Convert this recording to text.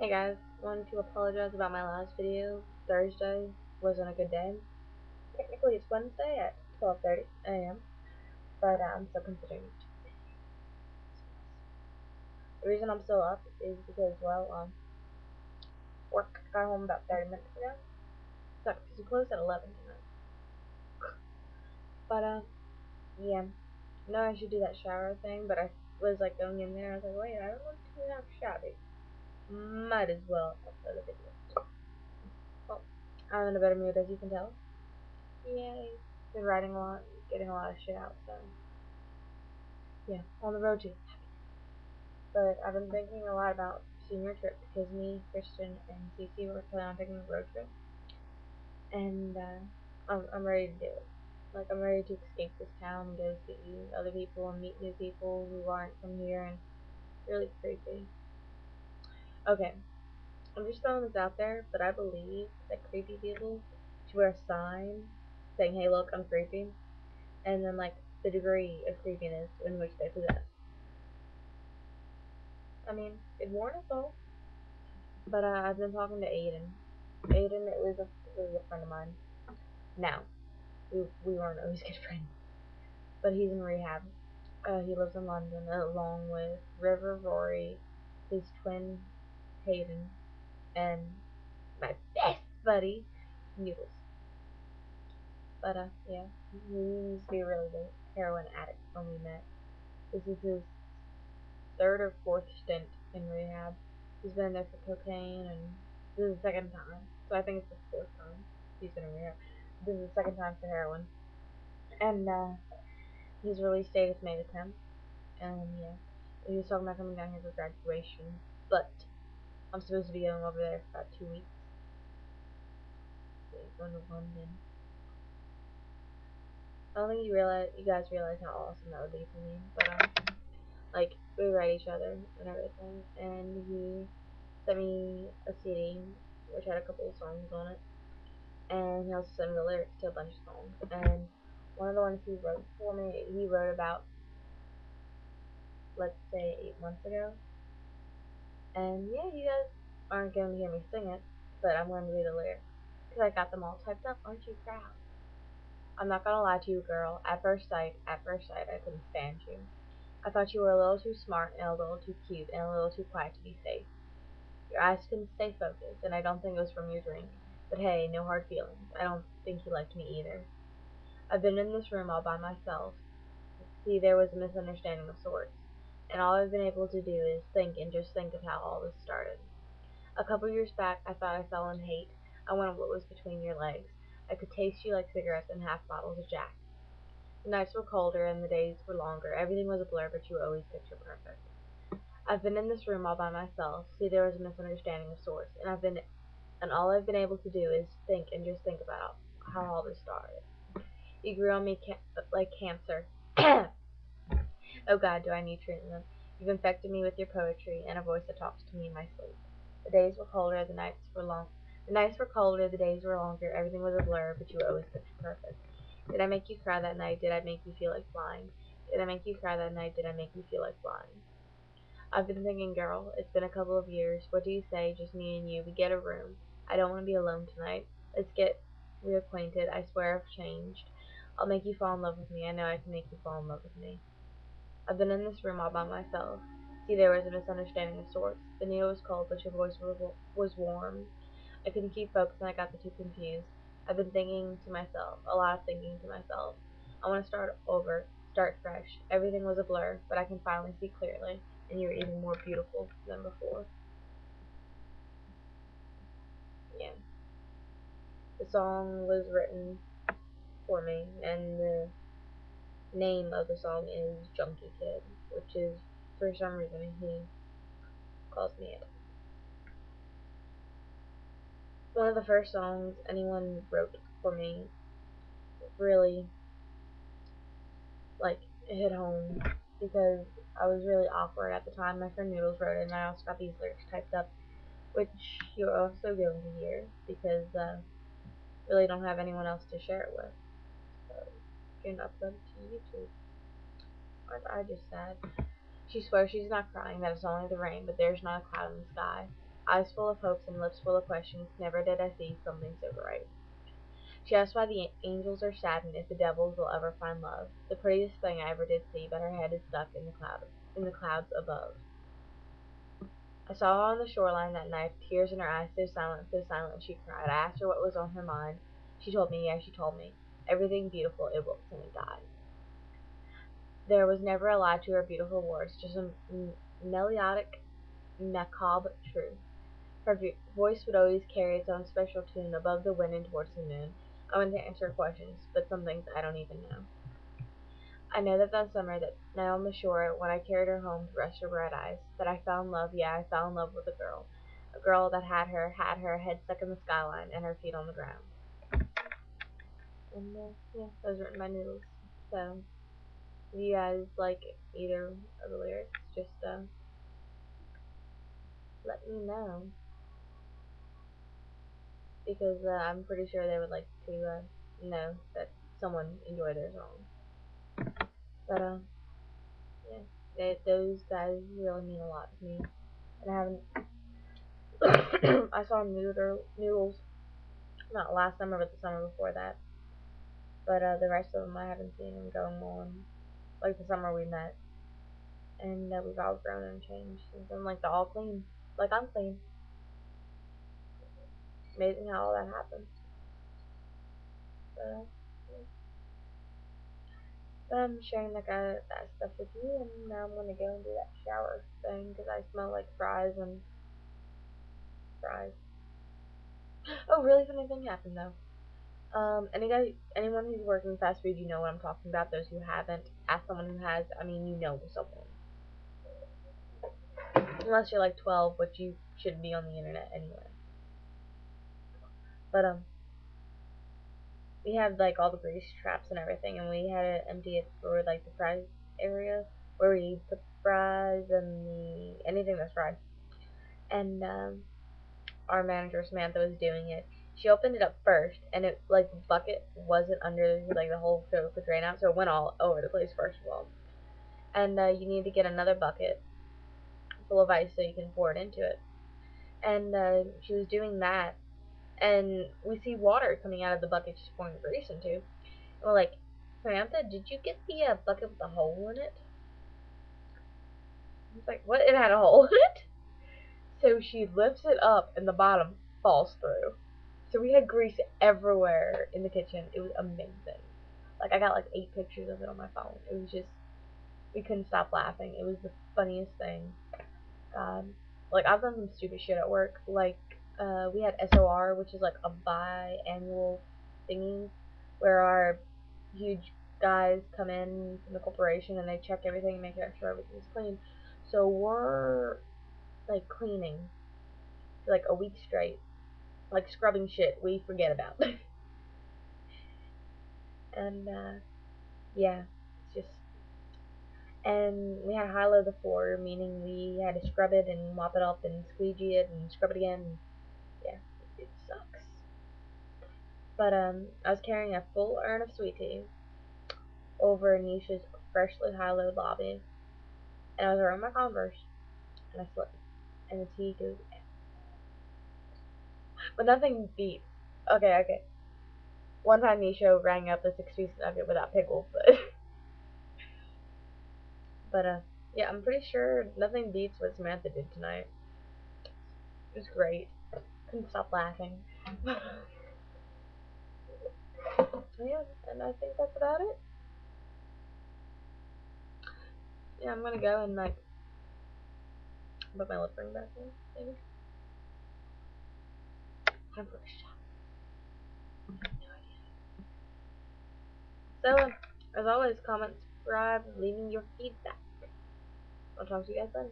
Hey guys, wanted to apologize about my last video. Thursday wasn't a good day. Technically it's Wednesday at 12.30 a.m., but uh, I'm still considering it. The reason I'm still up is because, well, um, work got home about 30 minutes ago. Sucks because we closed at 11 tonight. But, uh, yeah. No, I should do that shower thing, but I was, like, going in there, I was like, wait, I don't want to have shower. Might as well upload a video. Well, I'm in a better mood, as you can tell. Yay. Been writing a lot, getting a lot of shit out, so. Yeah, on the road to But I've been thinking a lot about senior trip because me, Christian, and Cece were planning on taking a road trip. And, uh, I'm, I'm ready to do it. Like, I'm ready to escape this town and go see other people and meet new people who aren't from here and really creepy. Okay, I'm just throwing this out there, but I believe that creepy people should wear a sign saying, hey, look, I'm creepy. And then, like, the degree of creepiness in which they possess. I mean, it warn us all. But uh, I've been talking to Aaydyn. Aaydyn it was a, was a friend of mine. Now, we, we weren't always good friends. But he's in rehab. Uh, he lives in London along with River Rory, his twin Hayden, and my best buddy, Noodles. But, uh, yeah, he used to be a really big heroin addict when we met. This is his third or fourth stint in rehab. He's been there for cocaine, and this is the second time. So I think it's the fourth time he's been in rehab. This is the second time for heroin. And, uh, his release date is May the 10th. And, yeah, he was talking about coming down here for graduation. But, I'm supposed to be going over there for about two weeks. going to London. I don't think you realize, you guys realize how awesome that would be for me. But, um, like, we write each other and everything. And he sent me a CD, which had a couple of songs on it. And he also sent me the lyrics to a bunch of songs. And one of the ones he wrote for me, he wrote about, let's say, eight months ago. And yeah, you guys aren't going to hear me sing it, but I'm going to read the lyrics. Because I got them all typed up. Aren't you proud? I'm not going to lie to you, girl. At first sight, at first sight, I couldn't stand you. I thought you were a little too smart and a little too cute and a little too quiet to be safe. Your eyes couldn't stay focused, and I don't think it was from your drink. But hey, no hard feelings. I don't think you liked me either. I've been in this room all by myself. See, there was a misunderstanding of sorts, and all I've been able to do is think and just think of how all this started. A couple years back, I thought I fell in hate. I wanted what was between your legs. I could taste you like cigarettes and half bottles of Jack. The nights were colder and the days were longer. Everything was a blur, but you were always picture perfect. I've been in this room all by myself. See, there was a misunderstanding of sorts, and I've been, and all I've been able to do is think and just think about how all this started. You grew on me ca- like cancer. oh God, do I need treatment? You've infected me with your poetry and a voice that talks to me in my sleep. The days were colder, the nights were long. The nights were colder, the days were longer. Everything was a blur, but you were always picture perfect. Did I make you cry that night? Did I make you feel like flying? Did I make you cry that night? Did I make you feel like flying? I've been thinking, girl, it's been a couple of years. What do you say? Just me and you. We get a room. I don't want to be alone tonight. Let's get reacquainted. I swear I've changed. I'll make you fall in love with me. I know I can make you fall in love with me. I've been in this room all by myself. See, there was a misunderstanding of sorts. The needle was cold, but your voice was warm. I couldn't keep focused, and I got the two confused. I've been thinking to myself, a lot of thinking to myself. I want to start over, start fresh. Everything was a blur, but I can finally see clearly and you're even more beautiful than before. Yeah. The song was written for me, and the name of the song is Junkie Kid, which is, for some reason, he calls me it. One of the first songs anyone wrote for me really, like, hit home because I was really awkward at the time. My friend Noodles wrote it, and I also got these lyrics typed up, which you're also going to hear because uh, really don't have anyone else to share it with. Can upload it to YouTube. Aren't I just sad? She swears she's not crying, that it's only the rain, but there's not a cloud in the sky. eyes full of hopes and lips full of questions, never did I see something so bright. She asked why the angels are sad and if the devils will ever find love. The prettiest thing I ever did see, but her head is stuck in the cloud in the clouds above. I saw her on the shoreline that night, tears in her eyes, so silent, so silent she cried. I asked her what was on her mind. She told me, yes, she told me. Everything beautiful, it will soon die. There was never a lie to her beautiful words, just a melodic, macabre truth. Her voice would always carry its own special tune above the wind and towards the moon. I went to answer questions, but some things I don't even know. I know that that summer, that now on the shore, when I carried her home to rest her bright eyes, that I fell in love, yeah, I fell in love with a girl. A girl that had her, had her head stuck in the skyline and her feet on the ground. And, uh, yeah, those written my Noodles. So, if you guys like either of the lyrics, just, uh, let me know. Because, uh, I'm pretty sure they would like to, uh, know that someone enjoyed their song. But um, yeah, they, those guys really mean a lot to me. And I haven't. I saw Noodle, Noodles not last summer, but the summer before that. But uh, the rest of them I haven't seen them going on. Like the summer we met, and uh, we've all grown and changed since then. Like they're all clean, like I'm clean. Amazing how all that happened. But, uh, I'm sharing like uh, that stuff with you, and now I'm gonna go and do that shower thing because I smell like fries and fries. Oh, really funny thing happened though. Um, any guy, anyone who's working fast food, you know what I'm talking about. Those who haven't, ask someone who has. I mean, you know someone. Unless you're like 12, which you shouldn't be on the internet anyway. But um, we had like all the grease traps and everything, and we had to empty it for like the fries area where we put fries and the anything that's fried. And um, our manager Samantha was doing it. She opened it up first, and it like the bucket wasn't under like the whole it could drain out, so it went all over the place first of all. And uh, you need to get another bucket full of ice so you can pour it into it. And uh, she was doing that, and we see water coming out of the bucket she's pouring grease into. And we're like, Samantha, did you get the uh, bucket with a hole in it? I was like, what? It had a hole in it? So she lifts it up and the bottom falls through. So we had grease everywhere in the kitchen. It was amazing. Like I got like eight pictures of it on my phone. It was just we couldn't stop laughing. It was the funniest thing. God. Like I've done some stupid shit at work. Like uh, we had SOR, which is like a biannual thingy where our huge guys come in from the corporation and they check everything and make sure everything's clean. So we're like cleaning for like a week straight, like scrubbing shit we forget about. and uh, yeah, it's just. And we had to high-low the floor, meaning we had to scrub it and mop it up and squeegee it and scrub it again yeah, it sucks. But um, I was carrying a full urn of sweet tea over Nisha's freshly high-low lobby, and I was wearing my Converse, and I slipped, and the tea goes. But nothing beat. Okay, okay. One time Nisha rang up a six-piece nugget without pickles, but but uh, yeah, I'm pretty sure nothing beats what Samantha did tonight. It was great couldn't stop laughing. yeah, and I think that's about it. Yeah, I'm gonna go and like put my lip ring back in, maybe. No idea. So, as always, comment, subscribe, leave me your feedback. I'll talk to you guys then.